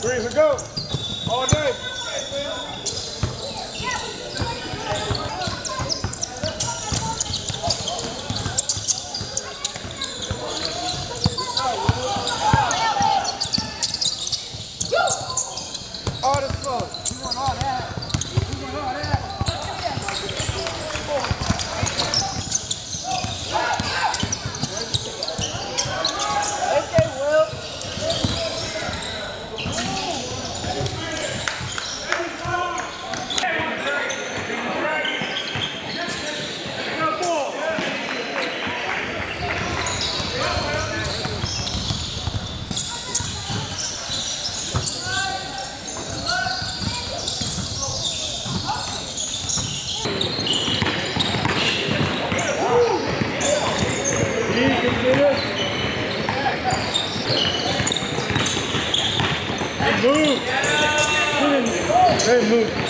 Three, we go. All day. Move. Hey, move.